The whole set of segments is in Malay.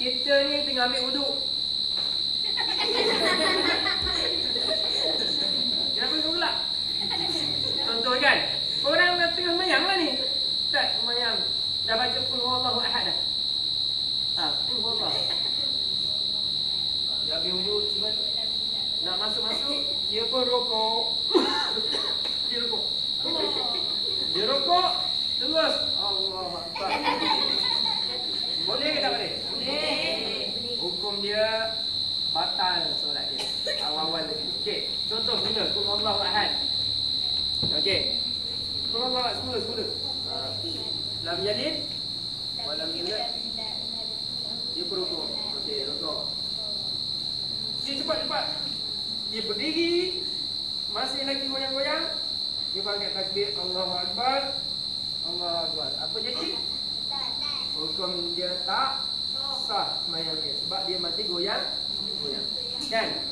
kita ni tengah ambil wuduk. Kenapa kau gelak? Contoh kan? Orang dah tengah semayang lah ni. Tak semayang. Dah baca pun Allahu Ahad dah. Ha, pun Allah. Dia ambil wuduk, cuba nak masuk-masuk, dia pun rokok. dia rokok. Dia rokok, terus. Allah. Boleh ke tak? Boleh. Hukum dia batal solat dia. Awal-awal lagi. Okey, contoh mula kul Allahu Ahad. Okey. Kul Allahu Ahad semula semula. Ha. Lam yalid wa lam yulad. Dia berukuk. Okey, rukuk. Dia cepat-cepat. Dia berdiri. Masih lagi goyang-goyang. Dia panggil takbir Allahu Akbar. Allahu Akbar. Apa jadi? Hukum dia tak sah semayang dia sebab dia masih goyang goyang. Kan?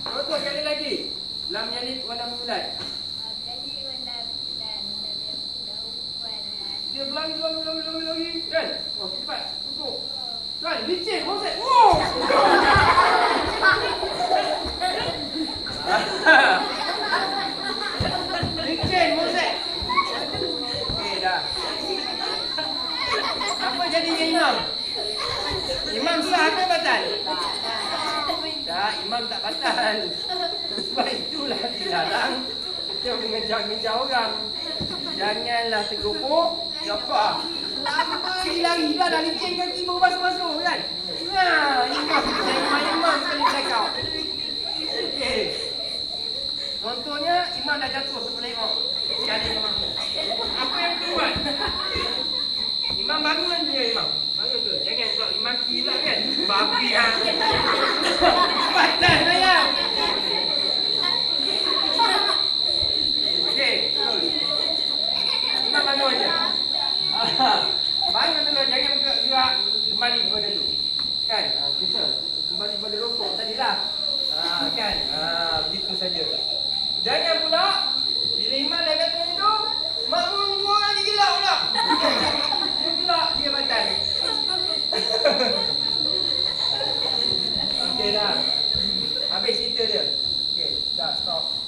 Contoh ada lagi. Lam yalid wa lam yulad. Dia berlari lari lari lari lari kan? Oh, cepat. Tunggu. Kan, licin Moses. Wow. licin Moses. Okey dah. Apa jadinya imam? Imam sah ke batal? Tak, imam tak batal. Sebab itulah dilarang kita mengejar-ngejar orang. Janganlah tergopok, apa? Sekali lari dah dah licin kaki baru masuk-masuk kan? Ha, imam kita imam-imam sekali cakap. Okey. Contohnya imam dah jatuh terpelengok. Sekali imam. Apa yang kau buat? Imam bangun dia imam. Bangun tu. Jangan pula imam kilat kan. Babi ha. Batal saya. Okey, terus. Imam bangun je. Bangun dulu jangan gerak kembali kepada tu. Kan? Kita kembali kepada rokok tadi lah. Ah, kan? Ah, begitu saja. Jangan pula Habis cerita dia. Okey, dah stop.